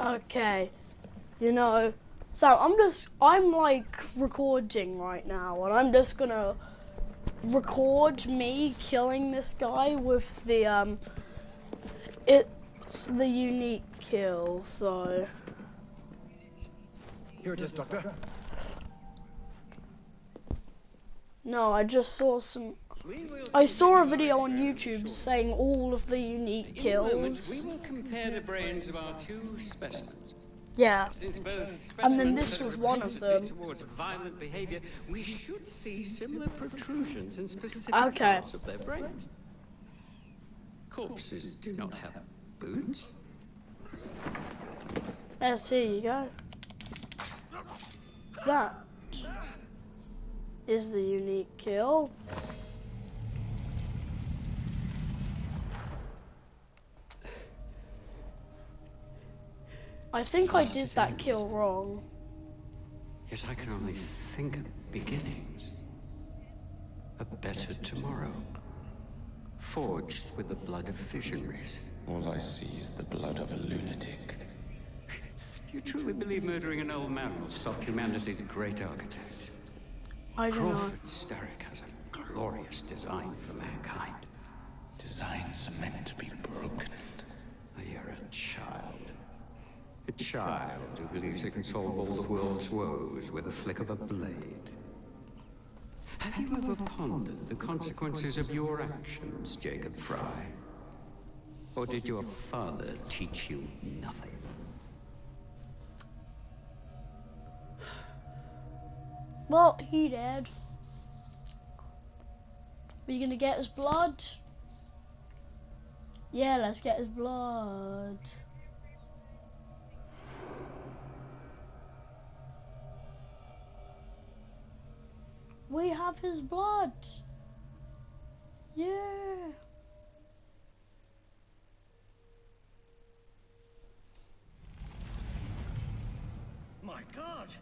Okay, you know, so I'm just, I'm like recording right now, and I'm just gonna record me killing this guy with the, um, it's the unique kill, so. Here it is, Doctor. No, I just saw some, I saw a video on YouTube saying all of the unique In a moment, we kills. will compare the brains of our two specimens. Yeah, And then this was one of propensity them. towards violent behavior, we should see similar protrusions in specific Okay. parts of their brains. Corpses do not have boots. yes, here you go. That is the unique kill. I think I did that kill wrong. Yet I can only think of beginnings. A better tomorrow. Forged with the blood of visionaries. All I see is the blood of a lunatic. Do you truly believe murdering an old man will stop humanity's great architect? I don't know. Crawford Starrick has a glorious design for mankind. Designs are meant to be broken. Oh, You're a child. A child who believes he can solve all the world's woes with a flick of a blade. Have you ever pondered the consequences of your actions, Jacob Frye? Or did your father teach you nothing? Well, he did. Are you gonna get his blood? Yeah, let's get his blood. We have his blood. Yeah. My God!